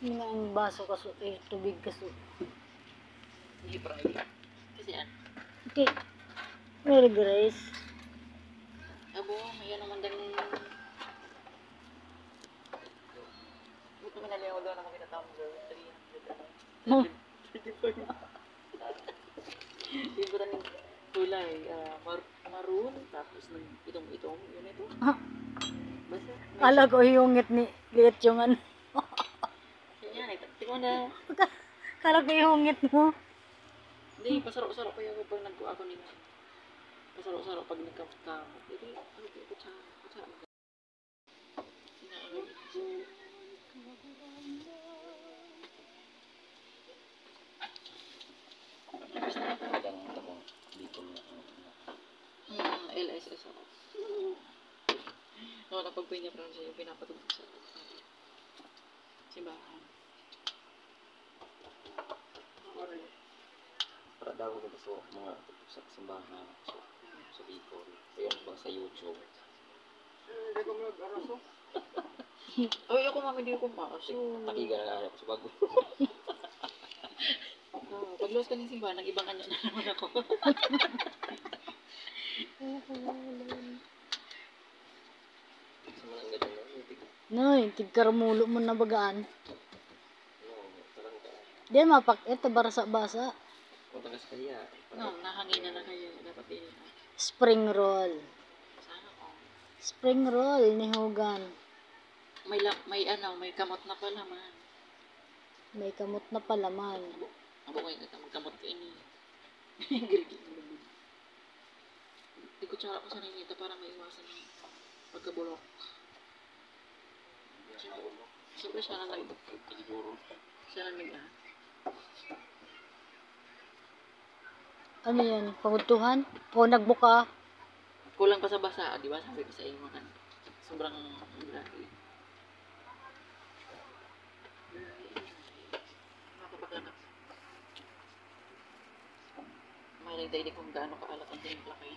Hindi nga ang baso kaso, eh, tubig kaso. Hindi fry. Kasi ano, Okay. Mary Grace. abo, may ano man din. Buto minali ako doon ako kinatawag girl. 300 ano. Oh. 35. Yung ba ng kulay, mar maroon, tapos ng itong-itong, yun ito. Ah. Basta, may- Kala ko hiyungit ni liit yung ano. Tingnan na. Kala ko hiyungit mo. Hindi, pasarok-sarok ko yung pag nagko ako nila. Pasarok-sarok pag nagkamot-kamot. Hindi, ano ko, kutsara, kutsara. Hmm, LSS ako. No, napag niya parang siya yung pinapatugtog sa simbahan. Daw ko gusto mga sa simbahan sa, sa Bicol. Ayun ba sa YouTube. Ay, ako mami, hindi ko maaso. Takiga na ako sa bago. Oh, pag lost ka ng simbahan, nag-ibang kanya na naman ako. Sa mga ganyan na. Hindi ko. Noy, tigkaramulo mo na bagaan. Di mapak, ito barasa-basa. Kung tagas kaya. No, nahanginan na kayo. Dapat din. Spring roll. Sana ko. Spring roll ni Hogan. May, la- may ano, may kamot na pala man. May kamot na palaman. Ako kayo nagkamot ko ini. Girgi. Hindi ko tsara ko sa nangita para maiwasan yung pagkabulok. Siyempre siya na nag siya na nag. Ano yan? Pangutuhan? O nagbuka? Kulang pa sa basa, di ba? Sabi ko sa iyo man. Sobrang grabe. Nakapaglakas. May nagdaig kung gaano kaalat ang timpla kayo.